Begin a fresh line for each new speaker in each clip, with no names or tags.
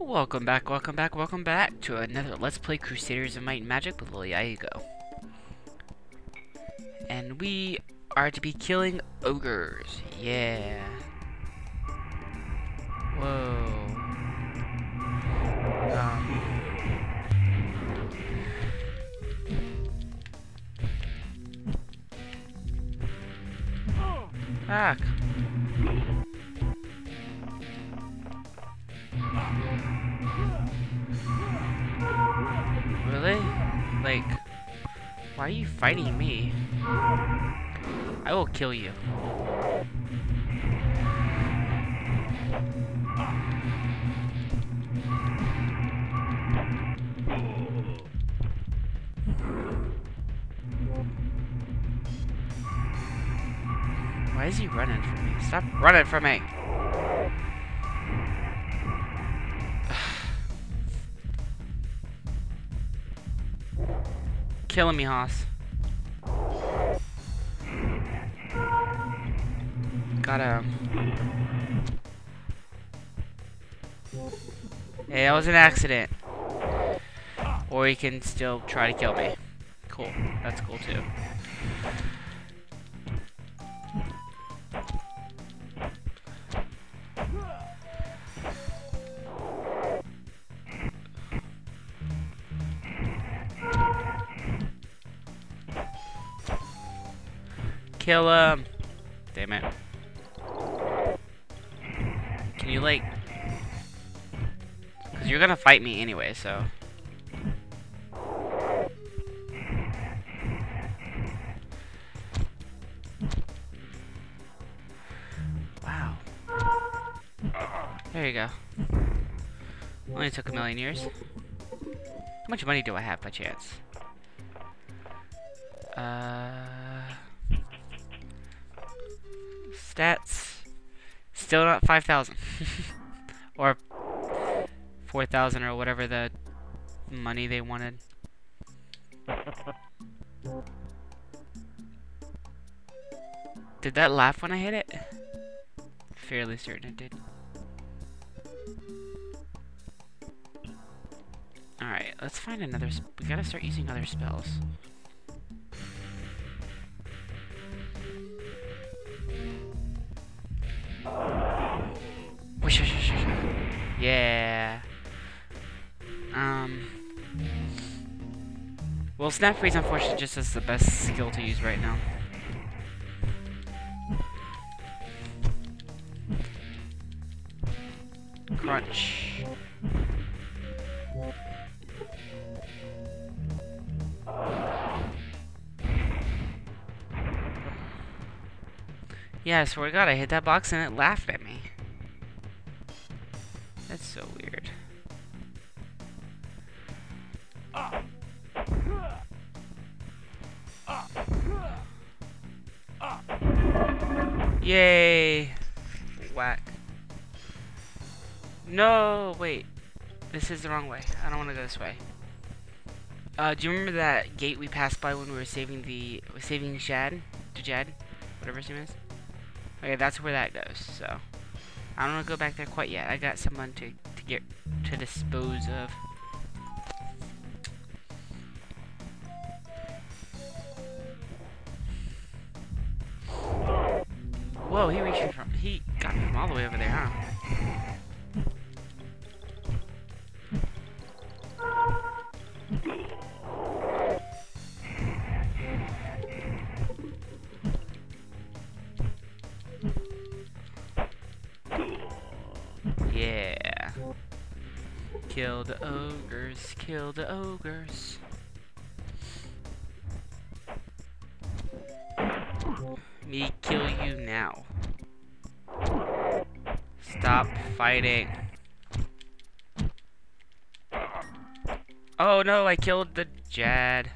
Welcome back, welcome back, welcome back to another Let's Play Crusaders of Might and Magic with Lyl Yahiko. And we are to be killing ogres. Yeah. Whoa. Um. Fuck. Like, why are you fighting me? I will kill you. Why is he running from me? Stop running from me! Killing me, Haas. Gotta... Hey, that was an accident. Or he can still try to kill me. Cool. That's cool, too. Kill him! Damn it. Can you, like... Because you're gonna fight me anyway, so... Wow. There you go. Only took a million years. How much money do I have by chance? Uh... Stats. Still not 5,000. or 4,000 or whatever the money they wanted. Did that laugh when I hit it? Fairly certain it did. Alright, let's find another... we gotta start using other spells. Yeah. Um. Well, Snap Freeze, unfortunately, just has the best skill to use right now. Crunch. Yeah, I swear to God, I hit that box and it laughed at me. Wait. This is the wrong way. I don't want to go this way. Uh, do you remember that gate we passed by when we were saving the saving Shad? Jad? Whatever his name is? Okay, that's where that goes, so. I don't want to go back there quite yet. I got someone to, to get to dispose of. Whoa, he reached from he got from all the way over there, huh? Ogres, kill the ogres. Me kill you now. Stop fighting. Oh no, I killed the Jad.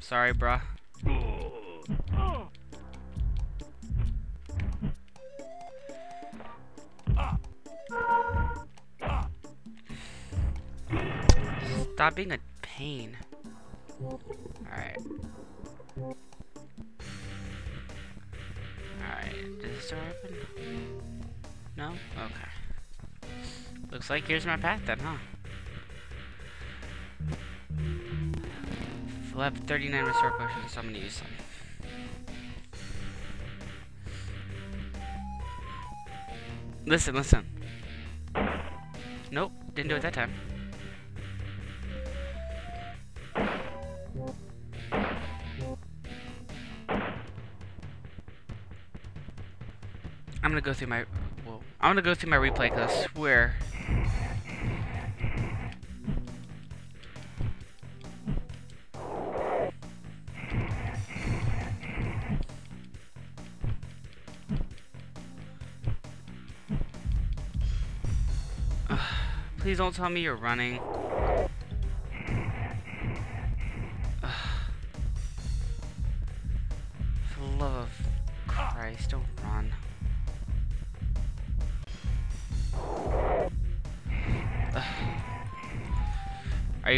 Sorry, bruh. Stop being a pain. Alright. Alright, does this door open? No? Okay. Looks like here's my path then, huh? We'll have 39 restore potions, so I'm gonna use some. Listen, listen. Nope, didn't do it that time. Gonna go through my. Well, I'm gonna go through my replay because I swear. Please don't tell me you're running.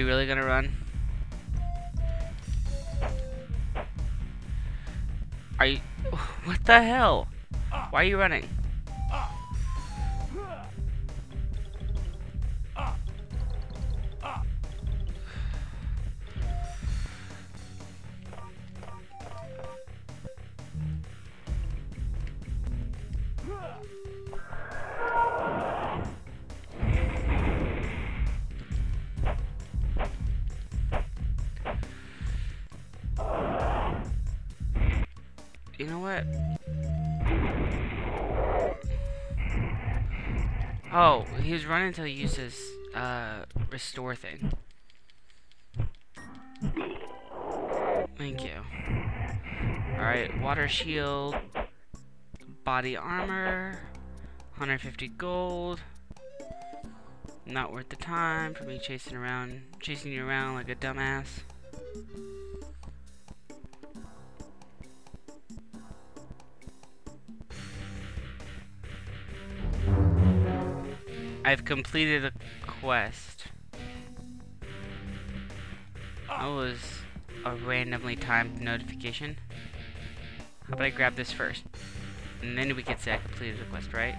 Are really gonna run? Are you... What the hell? Why are you running? What? Oh, he was running until he used his uh, restore thing. Thank you. Alright, water shield, body armor, 150 gold. Not worth the time for me chasing around, chasing you around like a dumbass. I've completed a quest. That was a randomly timed notification. How about I grab this first? And then we can say I completed the quest, right?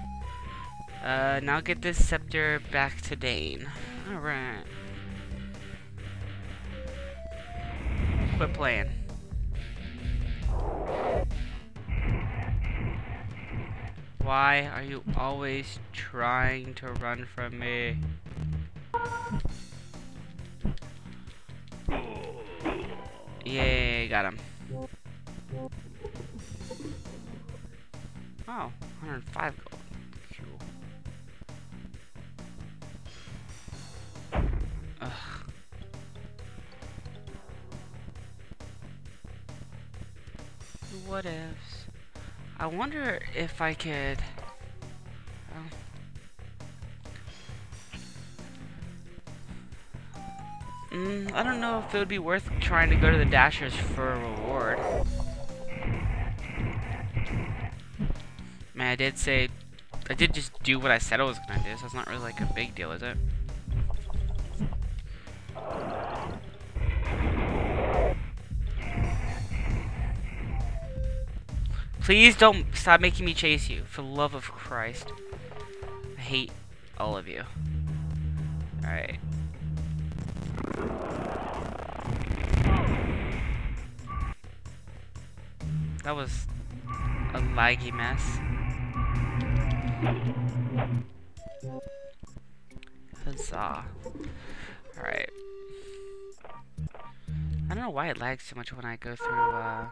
Uh, now get this scepter back to Dane. Alright. Quit playing. Why are you always trying to run from me? Yay, got him. Oh, 105 gold. Cool. Ugh. What ifs? I wonder if I could... Oh. Mm, I don't know if it would be worth trying to go to the Dashers for a reward. Man, I did say... I did just do what I said I was gonna do, so it's not really like a big deal, is it? Please don't stop making me chase you, for the love of Christ. I hate all of you. Alright. That was a laggy mess. Huzzah. Alright. I don't know why it lags so much when I go through, uh...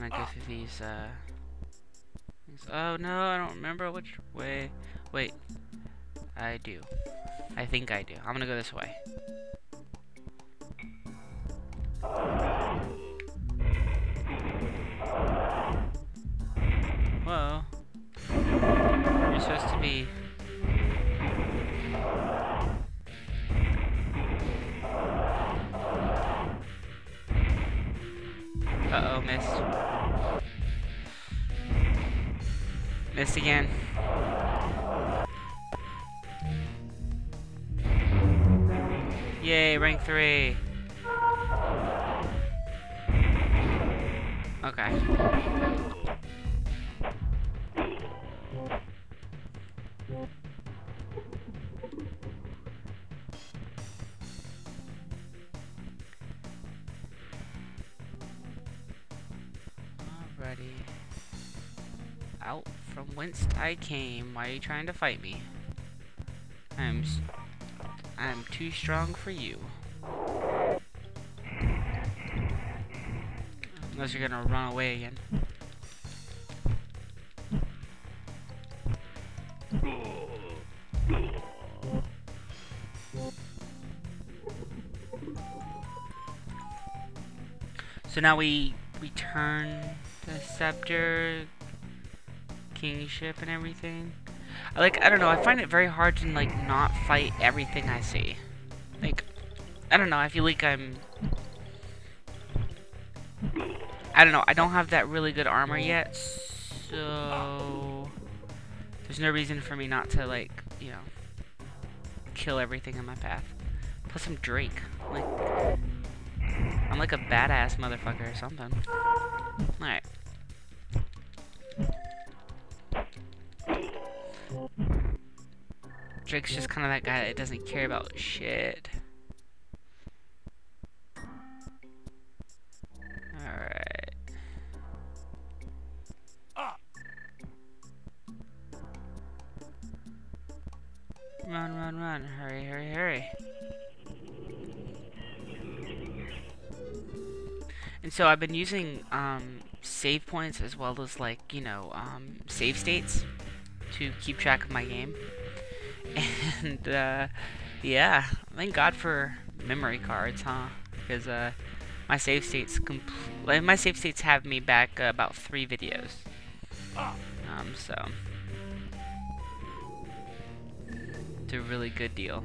I go through these, uh... These, oh no, I don't remember which way... Wait. I do. I think I do. I'm gonna go this way. Whoa. You're supposed to be... Uh-oh, missed. Missed again. Yay, rank 3. Okay. Alrighty. Out from whence I came. Why are you trying to fight me? I'm I'm too strong for you. Unless you're gonna run away again. So now we return the scepter, kingship, and everything. I like I don't know. I find it very hard to like not fight everything I see. Like I don't know. I feel like I'm. I don't know. I don't have that really good armor yet, so there's no reason for me not to like you know kill everything in my path. Plus I'm Drake. Like I'm like a badass motherfucker or something. Alright. Drake's just kind of that guy that doesn't care about shit. Alright. Run, run, run. Hurry, hurry, hurry. And so I've been using um, save points as well as like, you know, um, save states to keep track of my game. And uh, yeah, thank God for memory cards, huh? Because uh, my save states compl- my save states have me back uh, about three videos. Um, so it's a really good deal.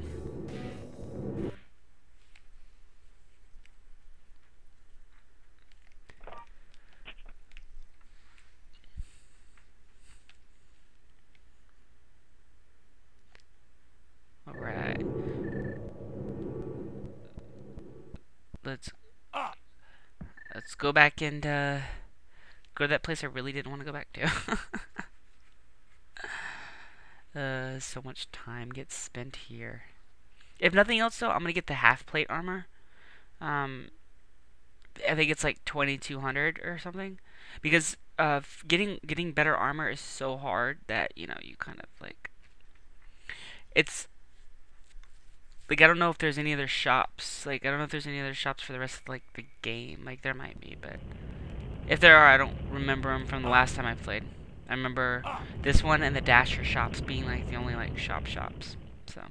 Alright. Let's let's go back and uh, go to that place I really didn't want to go back to. uh, so much time gets spent here. If nothing else, though, I'm gonna get the half plate armor. Um, I think it's like 2200 or something, because uh, getting getting better armor is so hard that you know you kind of like it's like I don't know if there's any other shops. Like I don't know if there's any other shops for the rest of like the game. Like there might be, but if there are, I don't remember them from the last time I played. I remember this one and the Dasher shops being like the only like shop shops. So.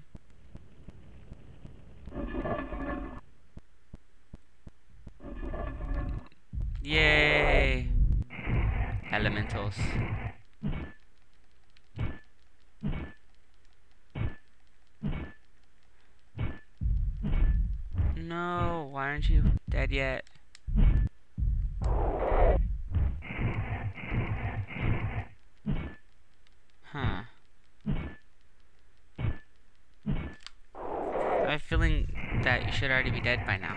Yay! Elementals. No, why aren't you dead yet? Huh. I have a feeling that you should already be dead by now.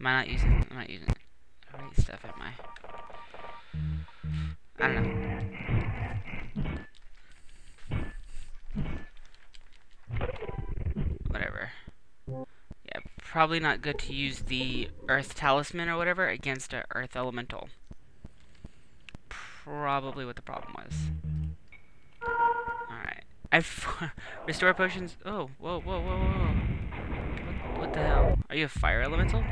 Am I not using am I not using the right stuff am I? I don't know. Whatever. Yeah, probably not good to use the Earth Talisman or whatever against an Earth Elemental. Probably what the problem was. Alright. I've... Restore potions... Oh, whoa, whoa, whoa, whoa. What, what the hell? Are you a fire elemental?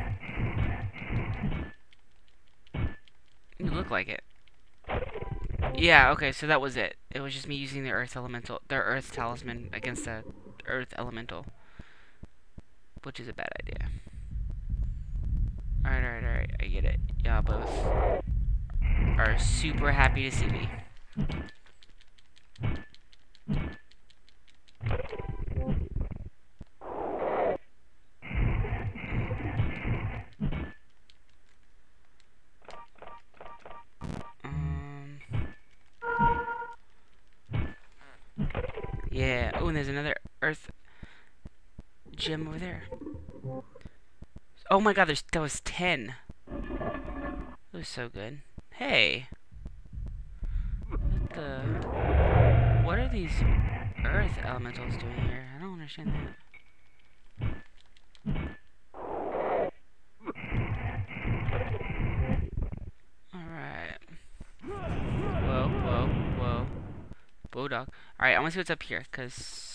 You look like it. Yeah, okay, so that was it. It was just me using the earth elemental, the earth talisman against the earth elemental. Which is a bad idea. Alright, alright, alright, I get it. Y'all both are super happy to see me. Um. Yeah. Oh, and there's another Earth gem over there. Oh my God! There's that was ten. was so good. Hey. What the... What are these earth elementals doing here? I don't understand that. Alright. Whoa, whoa, whoa. Bulldog. Alright, I want to see what's up here, because...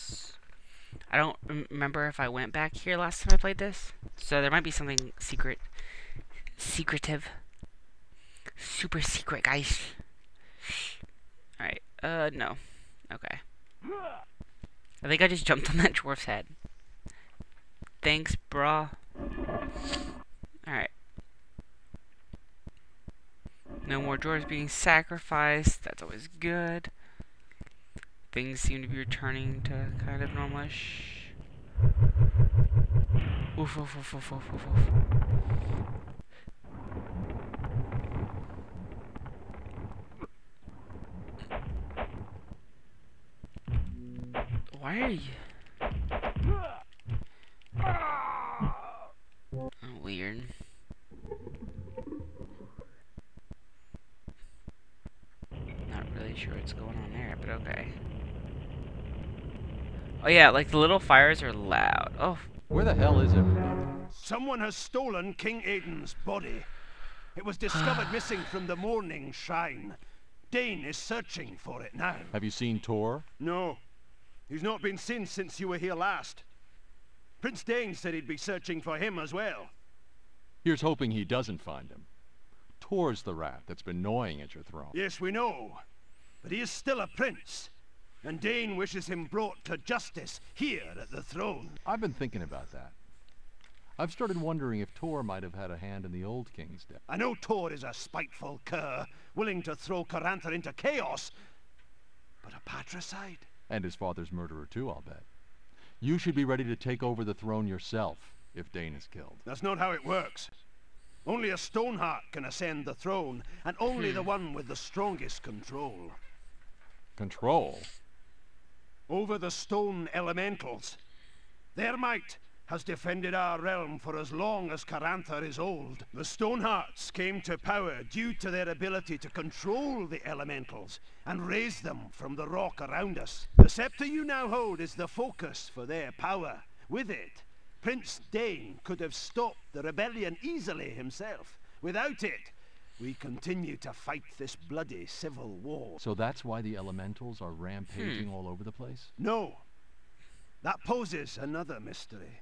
I don't remember if I went back here last time I played this. So there might be something secret. Secretive. Super secret, guys. Alright, uh, no. Okay. I think I just jumped on that dwarf's head. Thanks, brah. Alright. No more dwarves being sacrificed. That's always good. Things seem to be returning to kind of normalish. Oof, oof, oof, oof, oof, oof, oof. Why are you... Oh, weird. Not really sure what's going on there, but okay. Oh yeah, like the little fires are loud. Oh,
Where the hell is everybody?
Someone has stolen King Aiden's body. It was discovered missing from the morning shrine. Dane is searching for it now.
Have you seen Tor?
No, he's not been seen since you were here last. Prince Dane said he'd be searching for him as well.
Here's hoping he doesn't find him. Tor's the rat that's been gnawing at your throne.
Yes, we know. But he is still a prince. And Dane wishes him brought to justice here at the throne.
I've been thinking about that. I've started wondering if Tor might have had a hand in the old king's death.
I know Tor is a spiteful cur, willing to throw Carantha into chaos. But a patricide?
And his father's murderer too, I'll bet. You should be ready to take over the throne yourself if Dane is killed.
That's not how it works. Only a Stoneheart can ascend the throne, and only the hmm. one with the strongest control.
Control?
Over the stone elementals. Their might has defended our realm for as long as Carantha is old. The Stonehearts came to power due to their ability to control the elementals and raise them from the rock around us. The scepter you now hold is the focus for their power. With it, Prince Dane could have stopped the rebellion easily himself. Without it, we continue to fight this bloody civil war.
So that's why the elementals are rampaging hmm. all over the place?
No. That poses another mystery.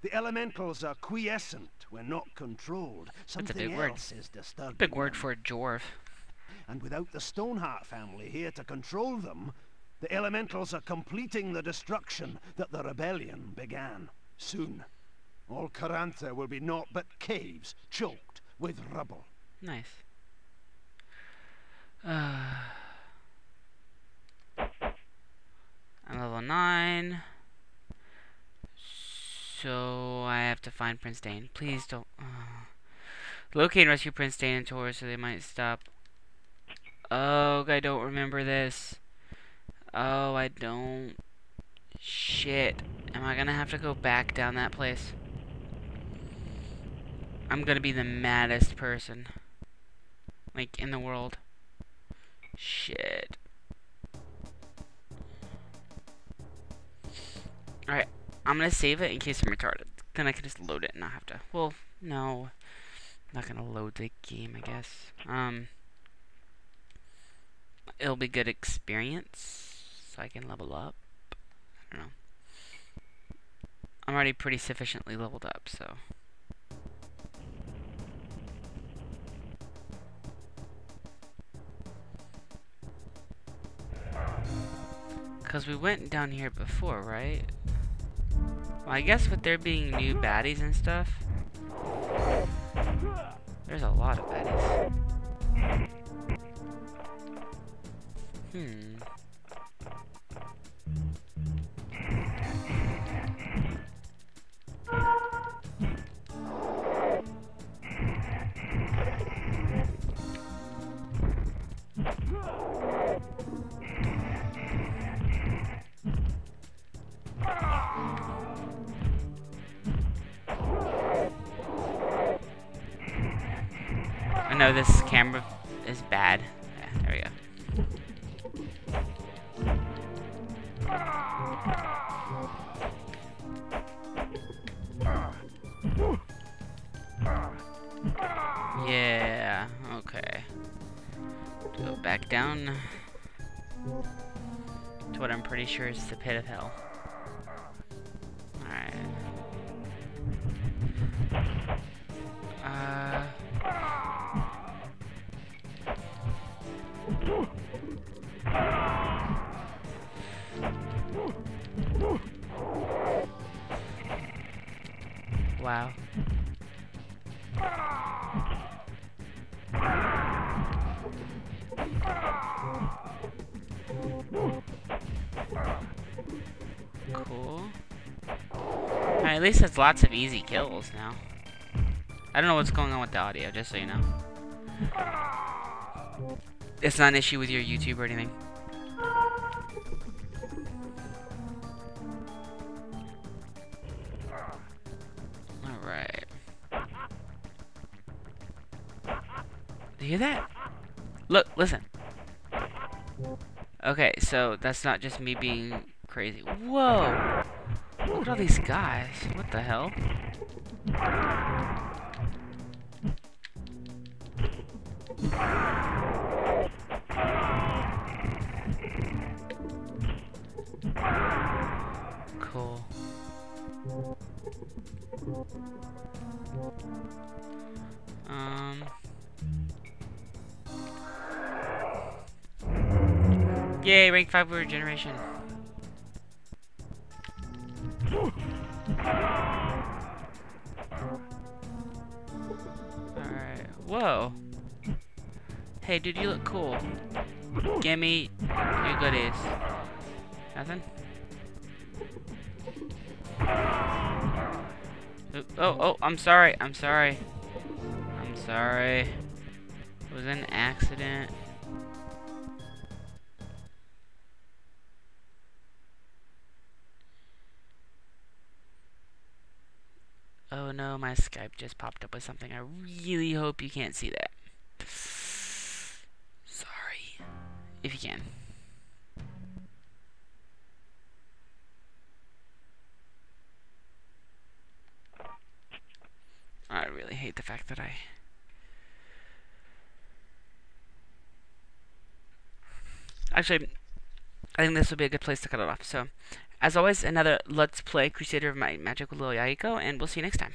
The elementals are quiescent when not controlled. Something
big word.
else is disturbing.
big word for a dwarf.
And without the Stoneheart family here to control them, the elementals are completing the destruction that the rebellion began. Soon, all Carantha will be naught but caves choked with rubble.
Nice. Uh, I'm level 9. So I have to find Prince Dane. Please don't. Uh, locate and rescue Prince Dane and Tor so they might stop. Oh, I don't remember this. Oh, I don't. Shit. Am I gonna have to go back down that place? I'm gonna be the maddest person. Like, in the world. Shit. Alright, I'm gonna save it in case I'm retarded. Then I can just load it and not have to. Well, no. I'm not gonna load the game, I guess. Um. It'll be good experience. So I can level up. I don't know. I'm already pretty sufficiently leveled up, so. Because we went down here before, right? Well, I guess with there being new baddies and stuff, there's a lot of baddies. Hmm. Down to what I'm pretty sure is the pit of hell. Cool. Alright, at least it's lots of easy kills now. I don't know what's going on with the audio, just so you know. It's not an issue with your YouTube or anything. Alright. Do you hear that? Look, listen. Okay, so that's not just me being crazy. Whoa! Look at all these guys. What the hell? Cool. Um. Yay, rank 5 regeneration. Alright. Hey, dude, you look cool. Give me your goodies. Nothing? Oh, oh, I'm sorry. I'm sorry. I'm sorry. It was an accident. Oh no, my Skype just popped up with something. I really hope you can't see that. If you can. I really hate the fact that I... Actually, I think this would be a good place to cut it off. So, as always, another Let's Play Crusader of Might Magic with Lyl Yahiko, and we'll see you next time.